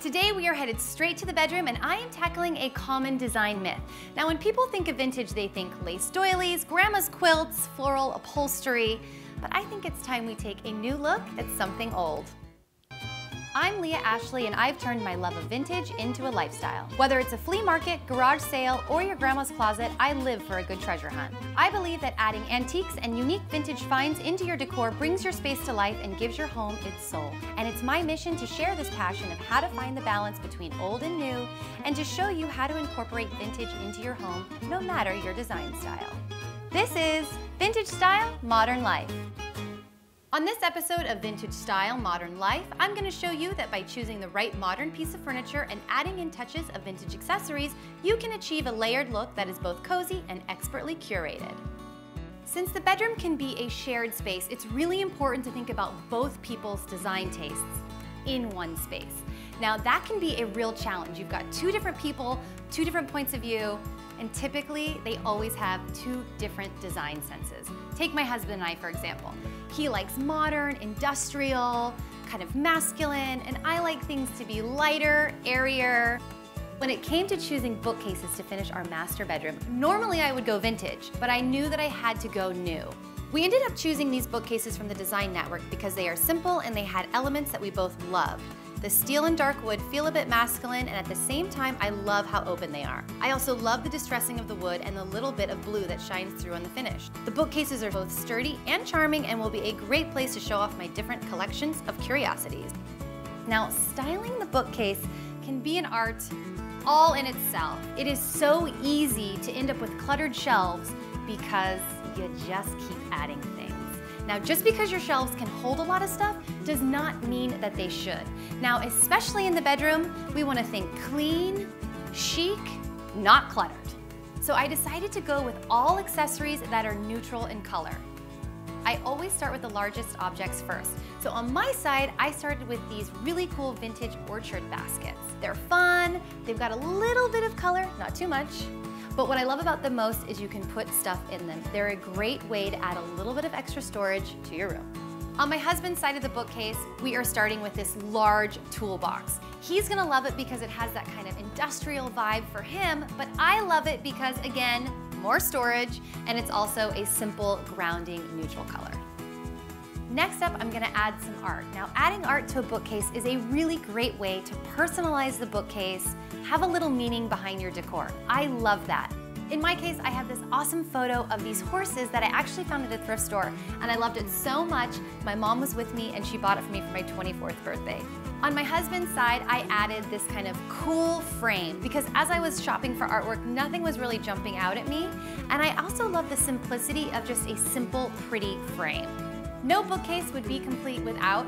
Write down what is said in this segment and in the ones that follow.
Today we are headed straight to the bedroom and I am tackling a common design myth. Now when people think of vintage, they think lace doilies, grandma's quilts, floral upholstery, but I think it's time we take a new look at something old. I'm Leah Ashley and I've turned my love of vintage into a lifestyle. Whether it's a flea market, garage sale, or your grandma's closet, I live for a good treasure hunt. I believe that adding antiques and unique vintage finds into your decor brings your space to life and gives your home its soul. And it's my mission to share this passion of how to find the balance between old and new and to show you how to incorporate vintage into your home no matter your design style. This is Vintage Style, Modern Life. On this episode of Vintage Style Modern Life, I'm going to show you that by choosing the right modern piece of furniture and adding in touches of vintage accessories, you can achieve a layered look that is both cozy and expertly curated. Since the bedroom can be a shared space, it's really important to think about both people's design tastes in one space. Now that can be a real challenge. You've got two different people, two different points of view, and typically they always have two different design senses. Take my husband and I, for example. He likes modern, industrial, kind of masculine, and I like things to be lighter, airier. When it came to choosing bookcases to finish our master bedroom, normally I would go vintage, but I knew that I had to go new. We ended up choosing these bookcases from the Design Network because they are simple and they had elements that we both loved. The steel and dark wood feel a bit masculine and at the same time I love how open they are. I also love the distressing of the wood and the little bit of blue that shines through on the finish. The bookcases are both sturdy and charming and will be a great place to show off my different collections of curiosities. Now, styling the bookcase can be an art all in itself. It is so easy to end up with cluttered shelves because you just keep adding things. Now, just because your shelves can hold a lot of stuff does not mean that they should. Now, especially in the bedroom, we wanna think clean, chic, not cluttered. So I decided to go with all accessories that are neutral in color. I always start with the largest objects first. So on my side, I started with these really cool vintage orchard baskets. They're fun, they've got a little bit of color, not too much, but what I love about them most is you can put stuff in them. They're a great way to add a little bit of extra storage to your room. On my husband's side of the bookcase, we are starting with this large toolbox. He's gonna love it because it has that kind of industrial vibe for him, but I love it because, again, more storage, and it's also a simple grounding neutral color. Next up, I'm gonna add some art. Now, adding art to a bookcase is a really great way to personalize the bookcase, have a little meaning behind your decor. I love that. In my case, I have this awesome photo of these horses that I actually found at a thrift store, and I loved it so much, my mom was with me and she bought it for me for my 24th birthday. On my husband's side, I added this kind of cool frame because as I was shopping for artwork, nothing was really jumping out at me. And I also love the simplicity of just a simple, pretty frame. No bookcase would be complete without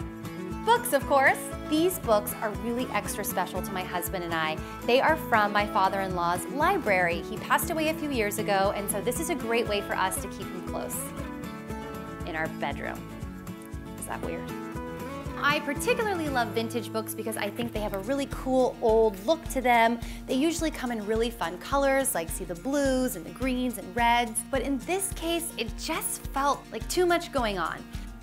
books, of course. These books are really extra special to my husband and I. They are from my father-in-law's library. He passed away a few years ago, and so this is a great way for us to keep him close in our bedroom. Is that weird? I particularly love vintage books because I think they have a really cool old look to them. They usually come in really fun colors like see the blues and the greens and reds. But in this case, it just felt like too much going on.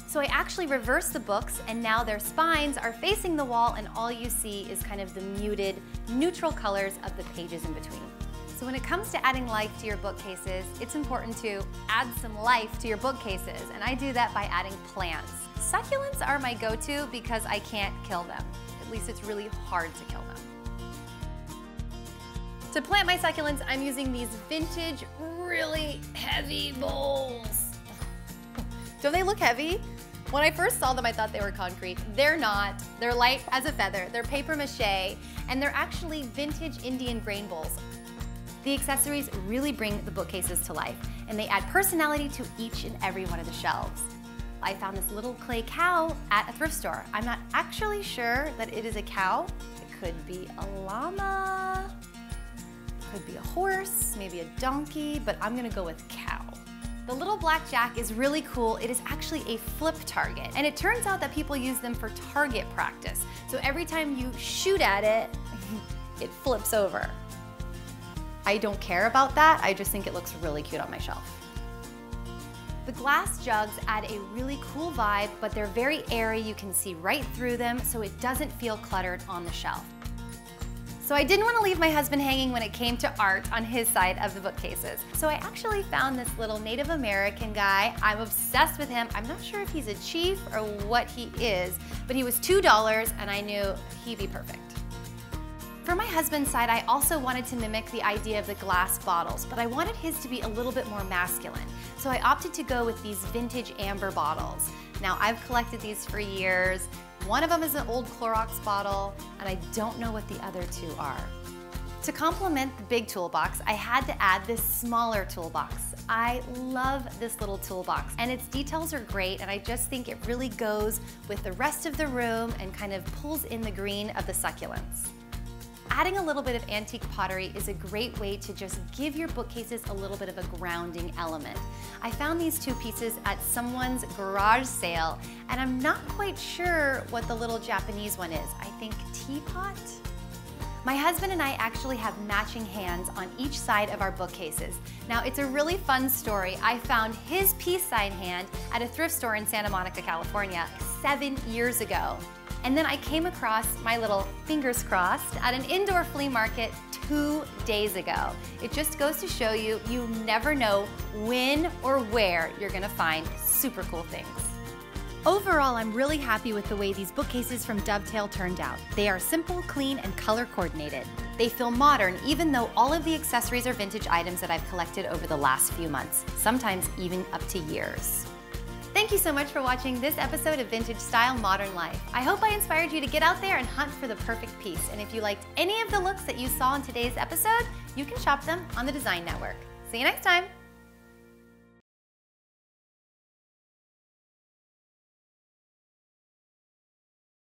So I actually reversed the books and now their spines are facing the wall and all you see is kind of the muted, neutral colors of the pages in between. So when it comes to adding life to your bookcases, it's important to add some life to your bookcases, and I do that by adding plants. Succulents are my go-to because I can't kill them. At least it's really hard to kill them. To plant my succulents, I'm using these vintage, really heavy bowls. Don't they look heavy? When I first saw them, I thought they were concrete. They're not. They're light as a feather. They're paper mache, and they're actually vintage Indian grain bowls. The accessories really bring the bookcases to life, and they add personality to each and every one of the shelves. I found this little clay cow at a thrift store. I'm not actually sure that it is a cow. It could be a llama, could be a horse, maybe a donkey, but I'm gonna go with cow. The little black jack is really cool. It is actually a flip target. And it turns out that people use them for target practice. So every time you shoot at it, it flips over. I don't care about that. I just think it looks really cute on my shelf. The glass jugs add a really cool vibe, but they're very airy. You can see right through them, so it doesn't feel cluttered on the shelf. So I didn't want to leave my husband hanging when it came to art on his side of the bookcases. So I actually found this little Native American guy. I'm obsessed with him. I'm not sure if he's a chief or what he is, but he was $2 and I knew he'd be perfect. For my husband's side, I also wanted to mimic the idea of the glass bottles, but I wanted his to be a little bit more masculine. So I opted to go with these vintage amber bottles. Now I've collected these for years. One of them is an old Clorox bottle, and I don't know what the other two are. To complement the big toolbox, I had to add this smaller toolbox. I love this little toolbox and its details are great and I just think it really goes with the rest of the room and kind of pulls in the green of the succulents. Adding a little bit of antique pottery is a great way to just give your bookcases a little bit of a grounding element. I found these two pieces at someone's garage sale, and I'm not quite sure what the little Japanese one is. I think teapot? My husband and I actually have matching hands on each side of our bookcases. Now, it's a really fun story. I found his peace sign hand at a thrift store in Santa Monica, California, seven years ago. And then I came across my little fingers crossed at an indoor flea market two days ago. It just goes to show you, you never know when or where you're gonna find super cool things. Overall, I'm really happy with the way these bookcases from Dovetail turned out. They are simple, clean, and color coordinated. They feel modern even though all of the accessories are vintage items that I've collected over the last few months, sometimes even up to years. Thank you so much for watching this episode of Vintage Style Modern Life. I hope I inspired you to get out there and hunt for the perfect piece. And if you liked any of the looks that you saw in today's episode, you can shop them on the Design Network. See you next time.